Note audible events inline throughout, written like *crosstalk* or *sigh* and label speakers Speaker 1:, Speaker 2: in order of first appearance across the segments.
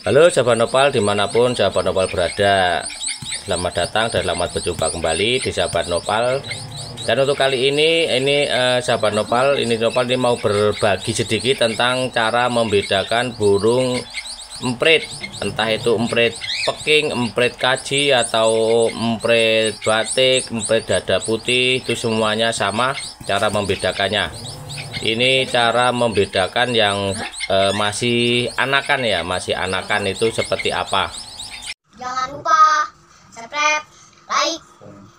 Speaker 1: Halo sahabat Nopal di mana pun sahabat Nopal berada. Selamat datang dan selamat berjumpa kembali di sahabat Nopal. Dan untuk kali ini ini eh, sahabat Nopal ini Nopal ini mau berbagi sedikit tentang cara membedakan burung emprit. Entah itu emprit peking, emprit kaji atau emprit batik, emprit dada putih itu semuanya sama cara membedakannya ini cara membedakan yang e, masih anakan ya masih anakan itu seperti apa?
Speaker 2: Jangan lupa subscribe, like,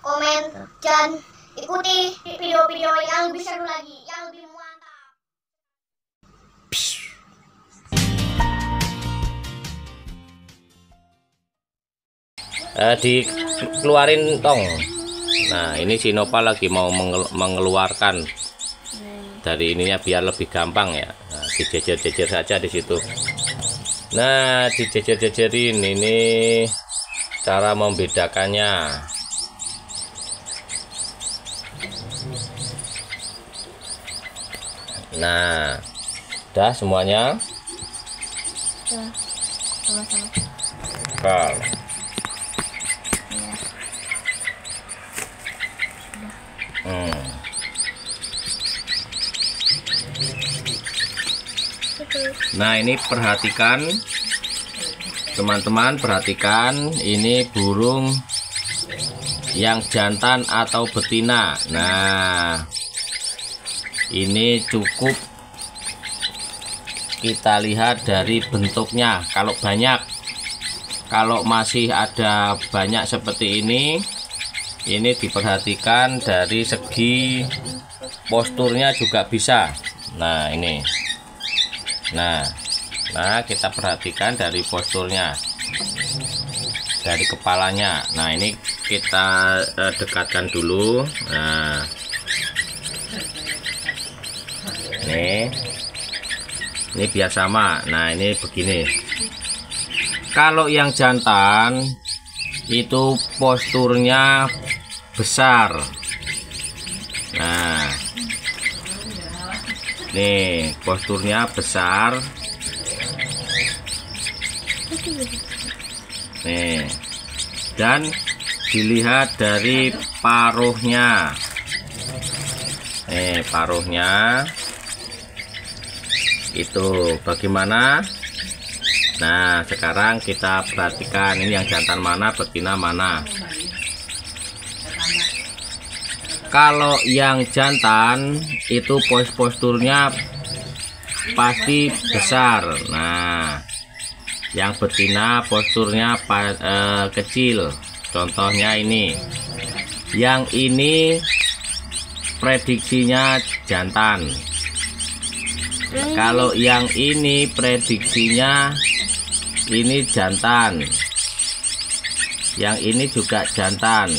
Speaker 2: komen, dan ikuti video-video yang lebih seru lagi, yang lebih mantap.
Speaker 1: e, dikeluarin tong. Nah ini si Nopal lagi mau mengel mengeluarkan dari ininya biar lebih gampang ya. Nah, dijejer-jejer saja di situ. Nah dijejer-jejerin ini cara membedakannya. Nah udah semuanya? Kal. Hmm. Nah ini perhatikan. Teman-teman perhatikan. Ini burung yang jantan atau betina. Nah ini cukup kita lihat dari bentuknya. Kalau banyak kalau masih ada banyak seperti ini ini diperhatikan dari segi posturnya juga bisa. Nah ini nah nah kita perhatikan dari posturnya dari kepalanya. Nah ini kita eh, dekatkan dulu. Nah. Ini ini biar sama nah ini begini. Kalau yang jantan itu posturnya besar. Nah nih posturnya besar. Nih. Dan dilihat dari paruhnya. Nih paruhnya. Itu bagaimana? Nah sekarang kita perhatikan ini yang jantan mana betina mana kalau yang jantan itu pos posturnya pasti besar. Nah yang betina posturnya eh, kecil. Contohnya ini. Yang ini prediksinya jantan. Kalau yang ini prediksinya ini jantan. Yang ini juga jantan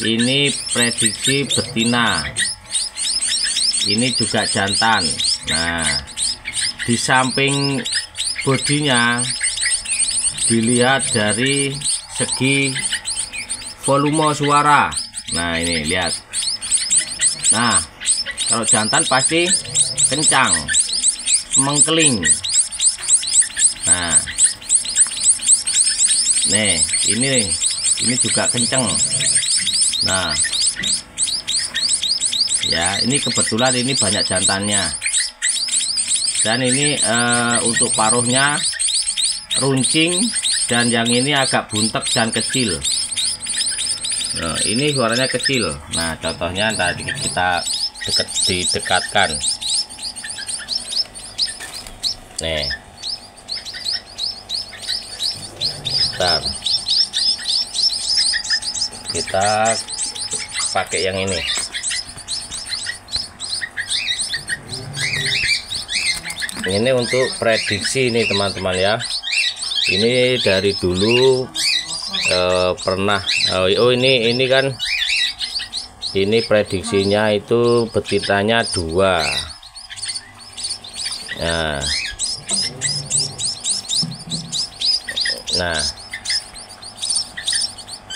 Speaker 1: ini prediksi betina. Ini juga jantan. Nah di samping bodinya dilihat dari segi volume suara. Nah ini lihat. Nah kalau jantan pasti kencang mengkeling. Nah nih ini ini juga kenceng nah. Ya ini kebetulan ini banyak jantannya. Dan ini uh, untuk paruhnya runcing dan yang ini agak buntek dan kecil. Nah, ini suaranya kecil. Nah contohnya tadi kita dekat didekatkan. Nih. Bentar. kita pakai yang ini. Ini untuk prediksi ini teman-teman ya. Ini dari dulu eh, pernah oh, oh ini ini kan ini prediksinya itu betinanya dua. Nah. Nah.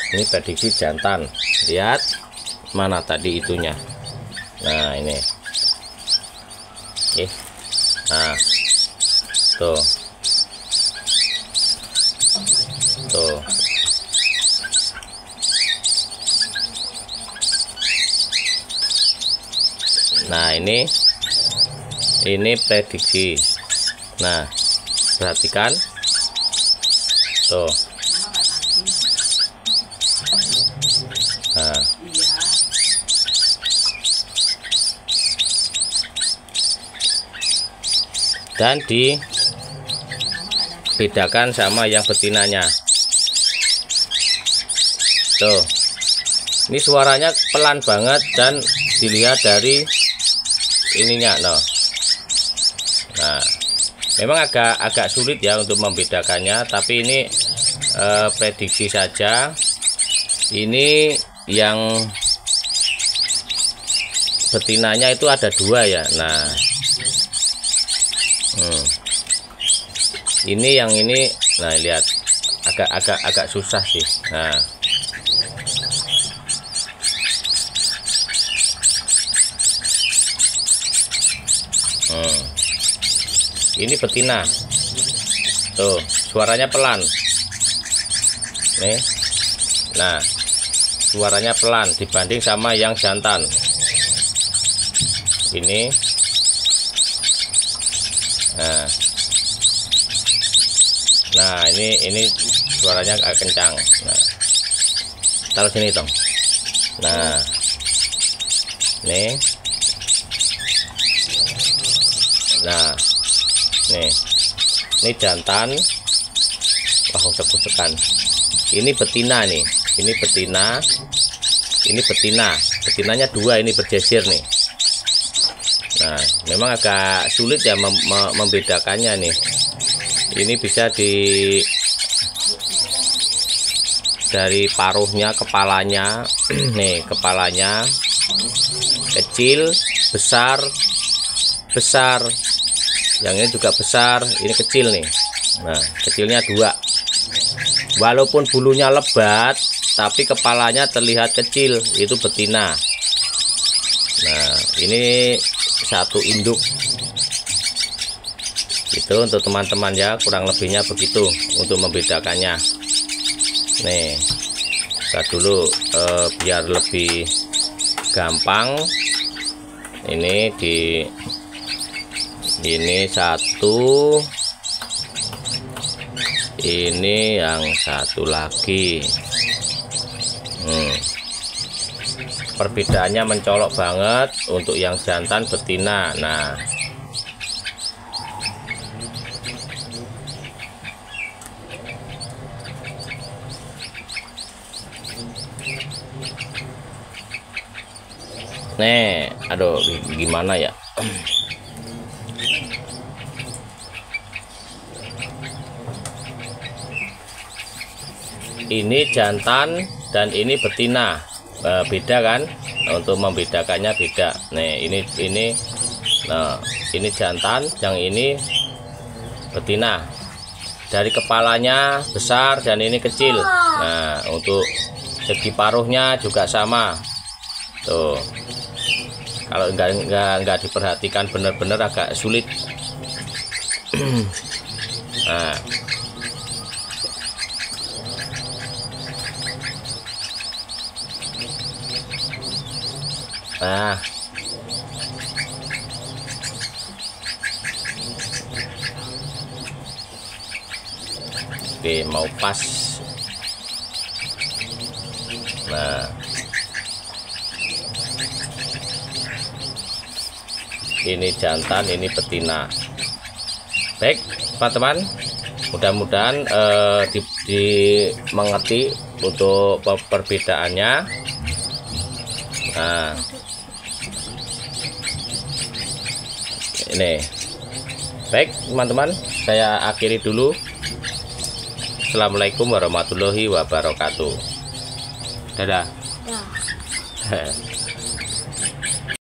Speaker 1: Ini prediksi jantan. Lihat mana tadi itunya? Nah ini. Eh, nah. Tuh. Tuh. Nah ini. Ini prediksi. Nah perhatikan. Tuh. Dan dibedakan sama yang betinanya. Tuh. Ini suaranya pelan banget dan dilihat dari ininya no. Nah memang agak agak sulit ya untuk membedakannya tapi ini eh, prediksi saja. Ini yang betinanya itu ada dua ya. Nah ini yang ini nah lihat. Agak agak agak susah sih. Nah. Hmm. ini betina. Tuh suaranya pelan. Nih. Nah suaranya pelan dibanding sama yang jantan. Ini. Nah nah ini ini suaranya agak kencang. Nah. Taruh sini dong nah. Nih. Nah. Nih. Ini jantan. Wah usek-usekan ini betina nih. Ini betina. Ini betina. Betinanya dua ini berjejer nih. Nah memang agak sulit ya mem membedakannya nih ini bisa di dari paruhnya kepalanya. *clears throat* Nih kepalanya. Kecil besar besar. Yang ini juga besar ini kecil nih. Nah kecilnya dua. Walaupun bulunya lebat tapi kepalanya terlihat kecil. Itu betina. Nah ini satu induk itu untuk teman-teman ya kurang lebihnya begitu untuk membedakannya. Nih kita dulu eh, biar lebih gampang. Ini di ini satu. Ini yang satu lagi. Hmm. Perbedaannya mencolok banget untuk yang jantan betina. Nah nih aduh gimana ya? Ini jantan dan ini betina. Uh, beda kan? Untuk membedakannya beda. Nih ini ini. Nah ini jantan yang ini betina. Dari kepalanya besar dan ini kecil. Nah untuk segi paruhnya juga sama. Tuh kalau enggak enggak enggak diperhatikan benar-benar agak sulit *clears throat* nah Nah. Oke, mau pas. Nah. Ini jantan, ini betina. Baik, teman-teman. Mudah-mudahan eh, di, di mengerti untuk perbedaannya. Nah, ini baik teman-teman saya akhiri dulu Assalamualaikum warahmatullahi wabarakatuh dadah
Speaker 2: Ya. *laughs*